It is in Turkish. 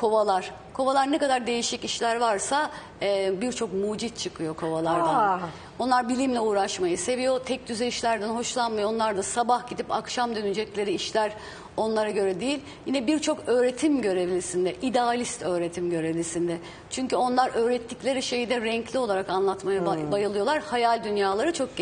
kovalar. Kovalar ne kadar değişik işler varsa e, birçok mucit çıkıyor kovalardan. Aa. Onlar bilimle uğraşmayı seviyor. Tek düze işlerden hoşlanmıyor. Onlar da sabah gidip akşam dönecekleri işler onlara göre değil. Yine birçok öğretim görevlisinde, idealist öğretim görevlisinde. Çünkü onlar öğrettikleri şeyi de renkli olarak anlatmaya bay- hmm. bayılıyorlar. Hayal dünyaları çok geniş.